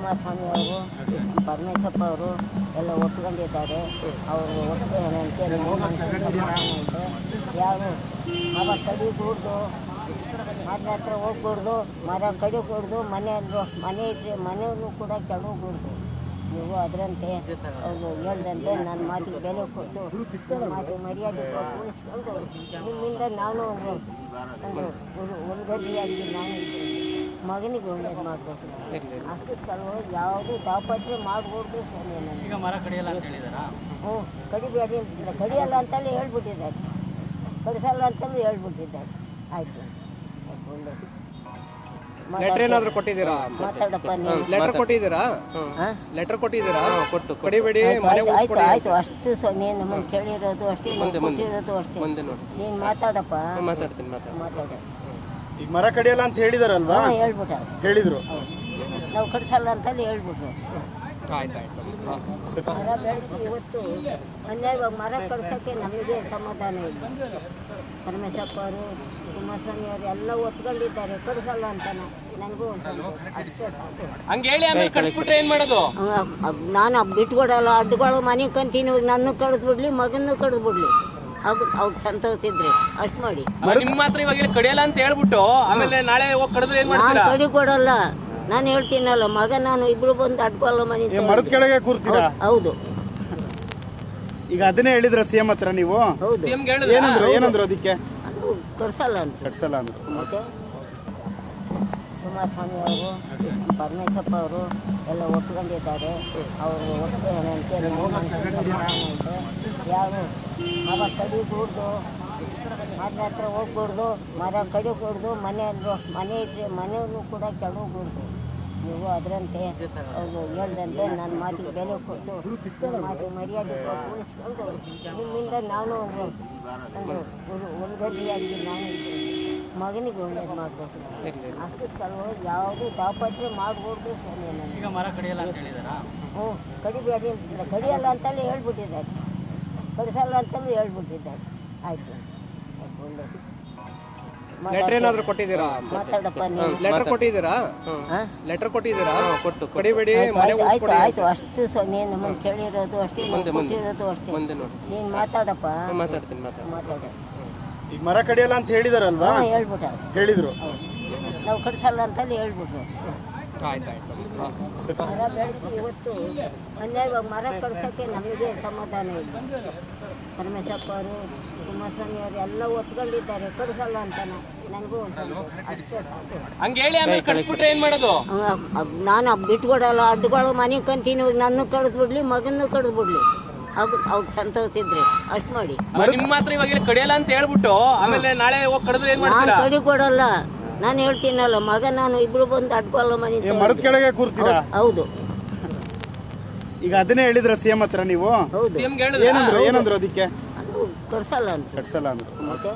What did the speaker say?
ಕುಮಾರಸ್ವಾಮಿ ಅವರು ಪರಮೇಶಪ್ಪ ಅವರು ಎಲ್ಲ ಒಪ್ಕೊಂಡಿದ್ದಾರೆ ಅವರು ಒಪ್ಪಿಗೆ ಯಾರು ಮರ ಕಡಿಕೂಡ್ದು ಮರದ ಹತ್ರ ಹೋಗ್ಬಾರ್ದು ಮರ ಕಡಿಕೂಡ್ದು ಮನೆ ಮನೆ ಇದ್ರೆ ಮನೆಯೂ ಕೂಡ ಕೆಡವಕೂಡ್ದು ನೀವು ಅದರಂತೆ ಅವರು ಹೇಳ್ದಂತೆ ನನ್ನ ಮಾತಿಗೆ ಬೆಲೆ ಕೊಟ್ಟು ನನ್ನ ಮಾತಿಗೆ ಮರ್ಯಾದೆ ಕೊಟ್ಟು ಉಳಿಸ್ಕೊಂಡು ನಿಮ್ಮಿಂದ ನಾನು ಒಂದು ಒಂದು ನಾನು ಮಗನಿಗೆ ಒಳ್ಳೇದು ಮಾಡಬೇಕು. ಅಷ್ಟು ಸಲುವಾಗಿ ಯಾವುದು ಈಗ ಮರ ಕಡಿಯಲ್ಲ ಅಂತ ಹೇಳಿದಾರಾ? ಹ್ಞೂ ಕಡಿಬೇಡಿ ಅಂತಿಲ್ಲ ಕಡಿಯಲ್ಲ ಅಂತಲೇ ಹೇಳ್ಬಿಟ್ಟಿದ್ದಾರೆ. ಕಡಿಸಲ್ಲ ಅಂತಲೂ ಹೇಳ್ಬಿಟ್ಟಿದ್ದಾರೆ. ಆಯಿತು. ಒಳ್ಳೇದು ಲೆಟರ್ ಏನಾದ್ರು ಕೊಟ್ಟಿದ್ದೀರಾ? ಮಾತಾಡಪ್ಪ ನೀವು ಲೆಟರ್ ಕೊಟ್ಟಿದ್ದೀರಾ? ಹಾಂ? ಲೆಟರ್ ಕೊಟ್ಟಿದ್ದೀರಾ? ಕೊಟ್ಟು ಕೊಡಿಬೇಡಿ ಆಯ್ತು ಮನೆ ಆಯ್ತು ಆಯ್ತು ಅಷ್ಟು ಸ್ವಾಮಿ ನಮ್ಮನ್ನು ಕೇಳಿರೋದು ಅಷ್ಟೇ ನಮ್ಗೆ ಕೊಟ್ಟಿರೋದು ಅಷ್ಟೇ. ಮುಂದೆ ನೋಡಿ. ನೀನು ಮಾತಾಡಪ್ಪ. ಮಾತಾಡ್ತೀನಿ ಮಾತಾಡ್ತೀನಿ ಮಾತಾಡ ಈಗ ಮರ ಕಡಿಯಲ್ಲ ಅಂತ ಹೇಳಿದಾರಲ್ವಾ? ಹಾಂ ಹೇಳ್ಬಿಟ್ಟ. ಹೇಳಿದ್ರು. ನಾವು ಕಡಿಸಲ್ಲ ಅಂತ ಹೇಳ್ಬಿಟ್ರು. ಆಯ್ತು ಆಯ್ತು ಹಾಂ. ಮರ ಬೆಳೆಸಿ ಇವತ್ತು ಅನ್ಯಾಯವಾಗಿ ಮರ ಕಡ್ಸೋಕ್ಕೆ ನಮಗೆ ಸಮಾಧಾನ ಇಲ್ಲ. ಪರಮೇಶಪ್ಪ ಅವರು ಕುಮಾರಸ್ವಾಮಿ ಅವರು ಎಲ್ಲ ಒತ್ಕೊಂಡಿದ್ದಾರೆ ಕಡಿಸಲ್ಲ ಅಂತಾನೆ ನನಗೂ ಒಂದು ಸ್ವಲ್ಪ ಅಷ್ಟೇ ಸಾಕು ಹಂಗ ಹೇಳಿ ಆಮೇಲೆ ಕಳಿಸ್ಬಿಟ್ರೆ ಏನ್ ಮಾಡೋದು? ನಾನು ಬಿಟ್ಕೊಡಲ್ಲ ಅಡ್ಗಳು ಮನೆ ಕಂತೀನಿ ನನ್ನ ಕಳಿಸ್ಬಿಡ್ಲಿ ಬಿಡ್ಲಿ ಕಳಿಸ್ಬಿಡ್ಲಿ. ಕಡ್ದು ಬಿಡ್ಲಿ ಅವ್ ಅವ್ಗೆ ಸಂತೋಷ ಇದ್ರೆ ಅಷ್ಟು ಮಾಡಿ. ನಿಮ್ ಮಾತ್ರ ಇವಾಗ ಇಲ್ಲಿ ಕಡಿಯಲ್ಲ ಅಂತ ಹೇಳ್ಬಿಟ್ಟು ಆಮೇಲೆ ನಾಳೆ ಹೋಗಿ ಕಡಿದ್ರೆ ಏನ್ ನಾನು ಮಾಡ್ತೀರಾ? ಕಡಿ ಕೊಡಲ್ಲ ನಾನು ಹೇಳ್ತೀನಲ್ಲ ಮಗ ನಾನು ಇಬ್ರು ಬಂದು ಅಡ್ಕೊಲ್ಲ ಮನೆ ಮರದ ಕೆಳಗೆ ಕೂರ್ತೀರಾ? ಹೌದು ಈಗ ಅದನ್ನೇ ಹೇಳಿದ್ರ ಸಿಎಂ ಹತ್ರ ನೀವು? ಹೌದು. ಸಿಎಂ ಹೇಳಿದ್ರ? ಏನಂದ್ರು ಏನಂದ್ರು ಅದಕ್ಕೆ? ಕಟ್ಸಲ್ಲ ಅಂತ. ಕಟ್ಸಲ್ಲ ಅಂದ್ರು. ಕುಮಾರಸ್ವಾಮಿ ಅವರು ಪರಮೇಶಪ್ಪ ಅವರು ಎಲ್ಲ ಒಪ್ಕೊಂಡಿದ್ದಾರೆ. ಅವರು ಒಪ್ಪಿಗೆ ಯಾರು? ಮರ ಕಡಿಕೂಡ್ದು ಮನೆ ಹತ್ರ ಹೋಗ್ಬಾರ್ದು ಮರ ಕಡಿಕೂಡ್ದು ಮನೆ ಮನೆ ಇದ್ರೆ ಮನೆಯೂ ಕೂಡ ಕೆಡವಕೂಡ್ದು ನೀವು ಅದರಂತೆ ಅವರು ಹೇಳ್ದಂತೆ ನನ್ನ ಮಾತಿಗೆ ಬೆಲೆ ಕೊಟ್ಟು ನನ್ನ ಮಾತಿಗೆ ಮರ್ಯಾದೆ ಕೊಟ್ಟು ಉಳಿಸ್ಕೊಂಡು ನಿಮ್ಮಿಂದ ನಾನು ಒಂದು ಒಂದು ನಾನು ಮಗನಿಗೆ ಒಳ್ಳೇದು ಮಾಡಬೇಕು. ಅಷ್ಟು ಸಲುವಾಗಿ ಯಾವುದು ಸ್ವಾಮಿ ನನಗೆ ಈಗ ಮರ ಕಡಿಯಲ್ಲ ಅಂತ ಹೇಳಿದಾರಾ? ಹ್ಞೂ ಕಡಿಬೇಡಿ ಅಂತಿಲ್ಲ ಕಡಿಯಲ್ಲ ಅಂತಲೇ ಹೇಳ್ಬಿಟ್ಟಿದ್ದಾರೆ. ಕಡಿಸಲ್ಲ ಅಂತಲೂ ಹೇಳ್ಬಿಟ್ಟಿದ್ದಾರೆ. ಆಯಿತು. ಒಳ್ಳೇದು ಲೆಟರ್ ಏನಾದ್ರು ಕೊಟ್ಟಿದ್ದೀರಾ? ಮಾತಾಡಪ್ಪ ನೀವು ಲೆಟರ್ ಕೊಟ್ಟಿದ್ದೀರಾ? ಹಾಂ? ಲೆಟರ್ ಕೊಟ್ಟಿದ್ದೀರಾ? ಕೊಟ್ಟು ಕೊಡಿಬೇಡಿ ಆಯ್ತು ಮನೆ ಆಯ್ತು ಅಷ್ಟು ಸ್ವಾಮಿ ನಮ್ಮನ್ನು ಕೇಳಿರೋದು ಅಷ್ಟೇ ಕೊಟ್ಟಿರೋದು ಅಷ್ಟೇ. ನೀನು ಮಾತಾಡಪ್ಪ. ಮಾತಾಡ್ತೀನಿ ಮಾತಾಡ್ತೀನಿ. ಮಾತಾಡ. ಈಗ ಮರ ಕಡಿಯಲ್ಲ ಅಂತ ಹೇಳಿದಾರಲ್ವಾ? ಹಾಂ ಹೇಳ್ಬಿಟ್ಟ ಹೇಳಿದ್ರು. ನಾವು ಕಡಿಸಲ್ಲ ಅಂತ ಹೇಳ್ಬಿಟ್ರು. ಆಯ್ತು ಆಯ್ತು. ಮರ ಬೆಳೆಸಿ ಇವತ್ತು ಅನ್ಯಾಯವಾಗಿ ಮರ ಕಡ್ಸೋಕ್ಕೆ ನಮಗೆ ಸಮಾಧಾನ ಇಲ್ಲ. ಪರಮೇಶಪ್ಪ ಅವರು ಕುಮಾರಸ್ವಾಮಿ ಅವರು ಎಲ್ಲ ಒತ್ಕೊಂಡಿದ್ದಾರೆ ಕಡಿಸಲ್ಲ ಅಂತ ನನಗೂ ನಾನು ಬಿಟ್ಕೊಡಲ್ಲ ಅಡ್ಡುಗಳು ಮನೆ ಕಂತೀನಿ ನನ್ನ ಕಡ್ದು ಬಿಡ್ಲಿ ಮಗನೂ ಕಡ್ದು ಬಿಡ್ಲಿ ಅವ್ ಅವ್ಗೆ ಸಂತೋಷ ಇದ್ರೆ ಅಷ್ಟು ಮಾಡಿ. ನಿಮ್ ಮಾತ್ರ ಇವಾಗ ಕಡಿಯಲ್ಲ ಅಂತ ಹೇಳ್ಬಿಟ್ಟು ಆಮೇಲೆ ನಾಳೆ ಹೋಗಿ ಕಡಿದ್ರೆ ಏನು ಕಡಿ ಕೊಡಲ್ಲ ನಾನು ಹೇಳ್ತೀನಲ್ಲ ಮಗ ನಾನು ಇಬ್ರು ಬಂದು ಅಡ್ಕೊಲ್ಲ ಮನೆ ಮರದ ಕೆಳಗೆ ಕೂರ್ತೀರಾ? ಹೌದು ಈಗ ಅದನ್ನೇ ಹೇಳಿದ್ರ ಸಿಎಂ ಹತ್ರ ನೀವು? ಹೌದು. ಸಿಎಂ ಹೇಳಿದ್ರ? ಏನಂದ್ರು ಏನಂದ್ರು ಅದಕ್ಕೆ? ಅದು ಅಂತ ಕಟ್ಸಲ್ಲ ಅಂದ್ರೆ. ಮತ್ತೆ